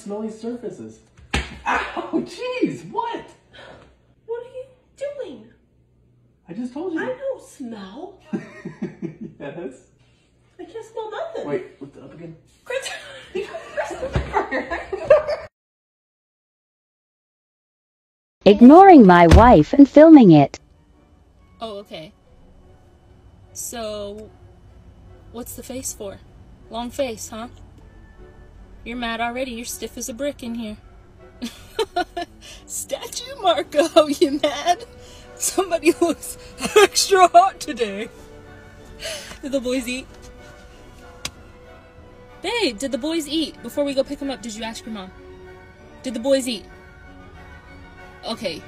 smelly surfaces. Ow, jeez, what? What are you doing? I just told you. I don't smell. yes. I can't smell nothing. Wait, lift it up again. Chris. Ignoring my wife and filming it. Oh, okay. So, what's the face for? Long face, huh? You're mad already. You're stiff as a brick in here. Statue Marco, you mad? Somebody looks extra hot today. Did the boys eat? Babe, did the boys eat? Before we go pick them up, did you ask your mom? Did the boys eat? Okay.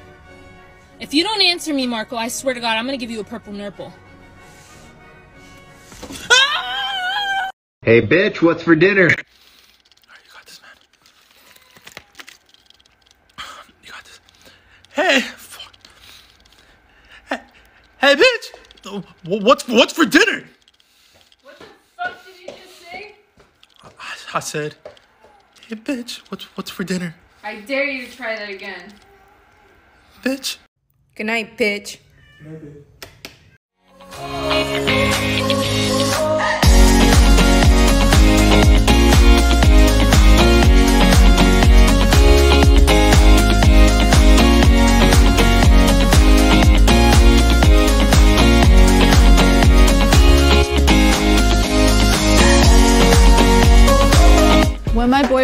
If you don't answer me, Marco, I swear to God, I'm gonna give you a purple nurple. Hey, bitch, what's for dinner? Alright, you got this, man. You got this. Hey, fuck. Hey, hey, bitch. Wh- What's what's for dinner? What the fuck did you just say? I, I said, hey, bitch. What's what's for dinner, I dare you to try that again. bitch? Good night, bitch. When my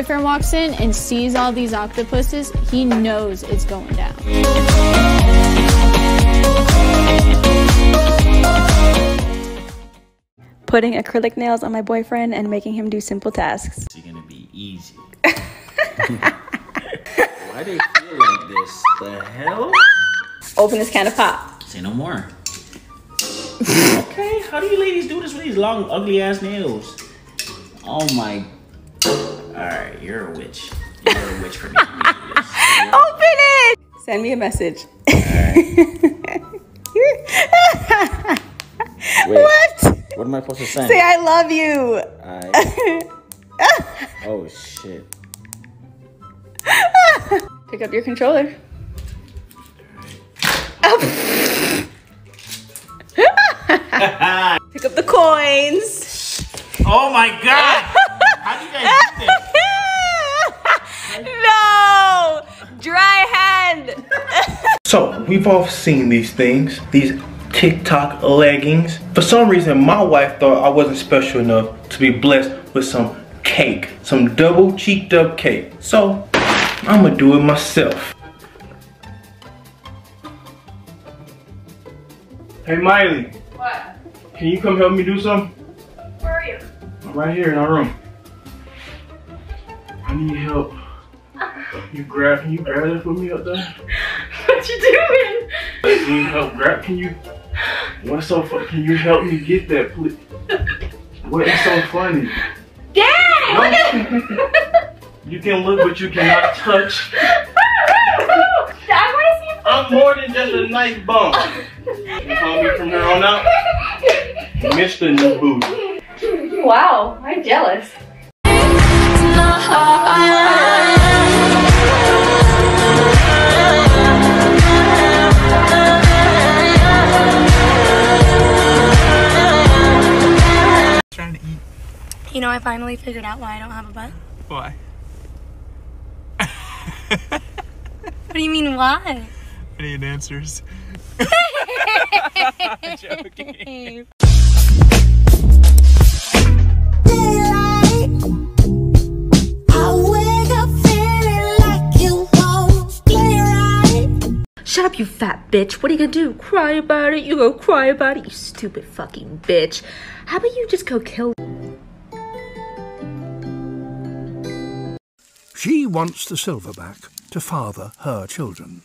boyfriend walks in and sees all these octopuses, he knows it's going down. Putting acrylic nails on my boyfriend and making him do simple tasks. It's gonna be easy. Why do you feel like this? The hell? Open this can of pop. Say no more. okay, how do you ladies do this with these long, ugly ass nails? Oh my. Alright, you're a witch. You're a witch for me do this. You're- Open it! Send me a message. Wait, what? What am I supposed to send? Say I love you. I... Oh shit. Pick up your controller. Pick up the coins. Oh my god! How do you guys do this? So, we've all seen these things, these TikTok leggings. For some reason, my wife thought I wasn't special enough to be blessed with some cake, some double cheeked up cake. So, I'm gonna do it myself. Hey, Miley. What? Can you come help me do something? Where are you? I'm right here in our room. I need help. You grab, can you grab that for me up there? What you doing? Can you help grab? Can you? What's so fun? Can you help me get that, please? What is so funny? Dad! No. Look at You can look, but you cannot touch. I want to see I'm more than just a nice bum. You call me from here on out, Mr. New Booty. Wow, I'm jealous. You know, I finally figured out why I don't have a butt. Why? What do you mean, why? I need answers. Joking. Shut up, you fat bitch. What are you gonna do? Cry about it? You go cry about it, you stupid fucking bitch. How about you just go kill She wants the silverback to father her children.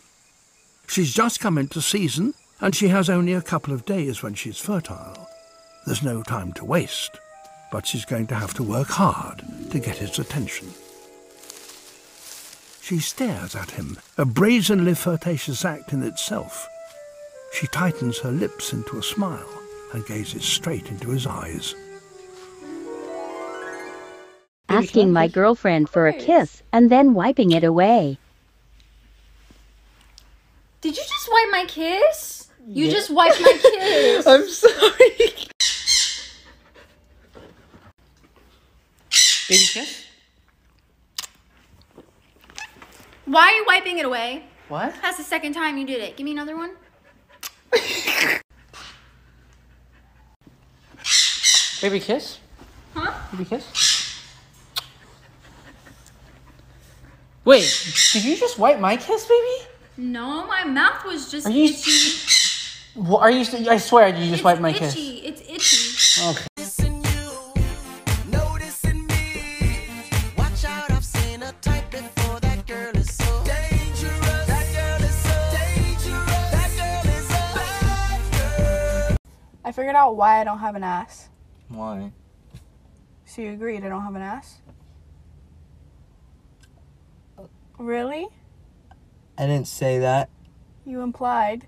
She's just come into season, and she has only a couple of days when she's fertile. There's no time to waste, but she's going to have to work hard to get his attention. She stares at him, a brazenly flirtatious act in itself. She tightens her lips into a smile and gazes straight into his eyes. Asking my girlfriend for a kiss and then wiping it away. Did you just wipe my kiss? You Yeah. just wiped my kiss. I'm sorry. Baby kiss? Why are you wiping it away? What? That's the second time you did it. Give me another one. Baby kiss? Huh? Baby kiss? Wait, did you just wipe my kiss, baby? No, my mouth was just Are you- itchy. Well, are you? I swear, you just It's wiped my itchy. kiss. It's itchy. It's itchy. Okay. I figured out why I don't have an ass. Why? So you agreed I don't have an ass? Really? I didn't say that. You implied.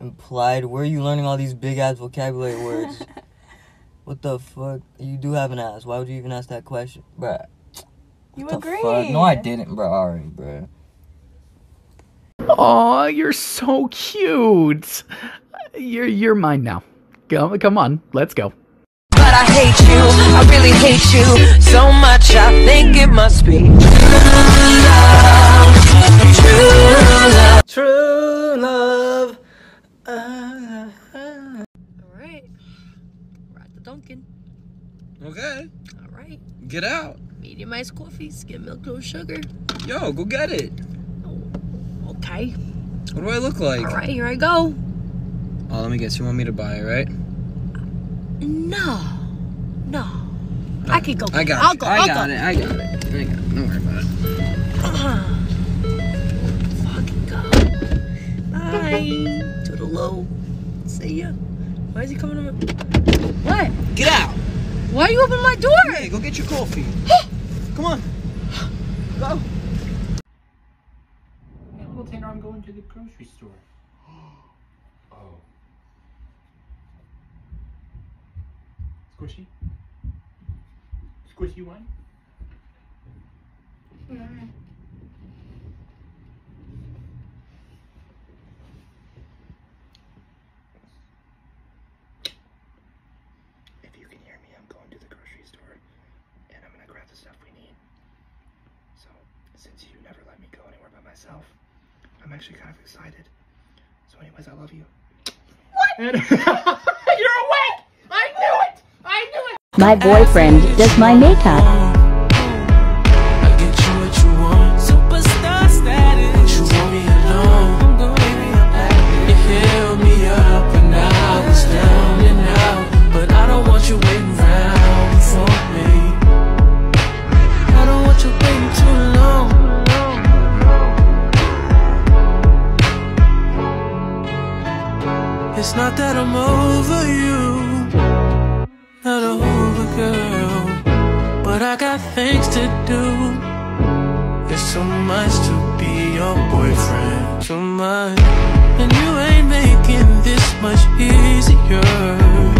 Implied. Where are you learning all these big ass vocabulary words? what the fuck? You do have an ass. Why would you even ask that question, bruh? You What the agreed. fuck? No, I didn't, bro. Alright, bro. Aw, you're so cute. You're you're mine now. Come come on, let's go. But I hate you, I really hate you so much. I think it must be true love, true love. Alright. We're at the Dunkin'. Okay. Alright. Get out. Medium iced coffee, skim milk, no sugar. Yo, go get it. Oh, okay. What do I look like? Alright, here I go. Oh, let me guess. You want me to buy it, right? No. No. Oh, I could go. I got I'll it. go. I I'll got go. it. I got it. I got it. Don't worry about it. Fucking go. Bye. Toodaloo. See ya. Why is he coming to my... What? Get out. Why are you opening my door? Hey, go get your coffee. Come on. Go. Hey, little Tanner, I'm going to the grocery store. oh. Squishy? Squishy one? If you can hear me, I'm going to the grocery store and I'm gonna grab the stuff we need. So, since you never let me go anywhere by myself, I'm actually kind of excited. So, anyways, I love you. You're awake! I knew it! I knew it! My boyfriend does my makeup. Got things to do. It's so much to be your boyfriend, too much, and you ain't making this much easier.